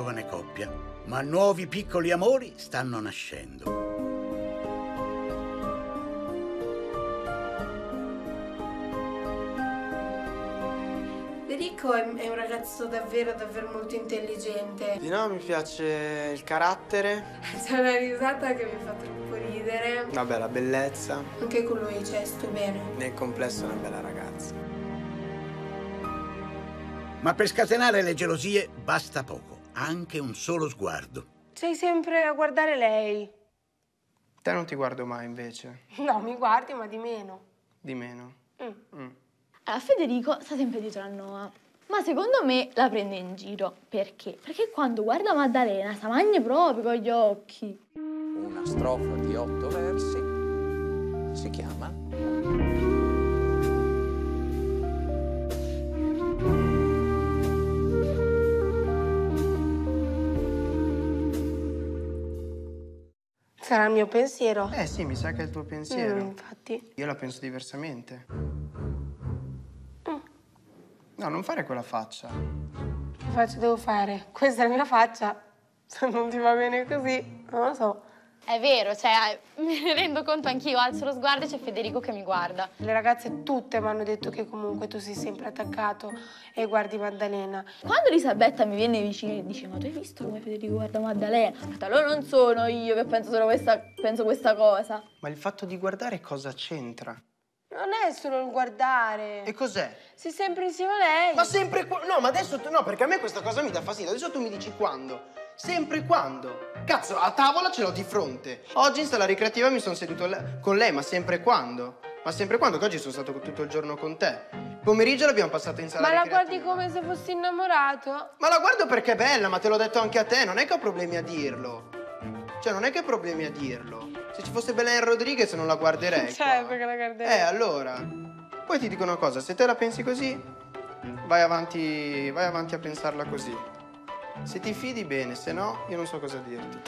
giovane coppia, ma nuovi piccoli amori stanno nascendo. Federico è, un ragazzo davvero, davvero molto intelligente. Di no, mi piace il carattere, C'è una risata che mi fa troppo ridere. vabbè, la bellezza. Anche con lui, cioè, sto bene. Nel complesso è una bella ragazza. Ma per scatenare le gelosie basta poco, anche un solo sguardo. Sei sempre a guardare lei. Te non ti guardo mai, invece. No, mi guardi, ma di meno. Di meno. Mm. Mm. Allora, Federico sta sempre dietro a Noah. Ma secondo me la prende in giro. Perché? Perché quando guarda Maddalena si magna proprio con gli occhi. Una strofa di otto versi si chiama Sarà il mio pensiero. Eh sì, mi sa che è il tuo pensiero. Mm, infatti. Io la penso diversamente. No, non fare quella faccia. Che faccia devo fare? Questa è la mia faccia. Se non ti va bene così, non lo so. È vero, cioè, mi rendo conto anch'io, alzo lo sguardo e c'è Federico che mi guarda. Le ragazze tutte mi hanno detto che comunque tu sei sempre attaccato e guardi Maddalena. Quando Elisabetta mi viene vicino e dice ma tu hai visto come Federico guarda Maddalena? Aspetta, allora non sono io che penso solo questa, penso questa cosa. Ma il fatto di guardare cosa c'entra? Non è solo il guardare. E cos'è? Sei sempre insieme a lei. Ma sempre qua... No, ma adesso... No, perché a me questa cosa mi dà fastidio. Adesso tu mi dici quando. Sempre quando. Cazzo, a tavola ce l'ho di fronte. Oggi in sala ricreativa mi sono seduto le- con lei, ma sempre quando? Ma sempre quando? Che oggi sono stato tutto il giorno con te. Il pomeriggio l'abbiamo passato in sala Ma la ricreativa. guardi come se fossi innamorato? Ma la guardo perché è bella, ma te l'ho detto anche a te, non è che ho problemi a dirlo. Cioè, non è che ho problemi a dirlo. Se ci fosse Belen Rodriguez non la guarderei. Cioè, qua. perché la guarderei? Eh, allora. Poi ti dico una cosa, se te la pensi così, vai avanti, vai avanti a pensarla così. Se ti fidi bene, se no, io non so cosa dirti.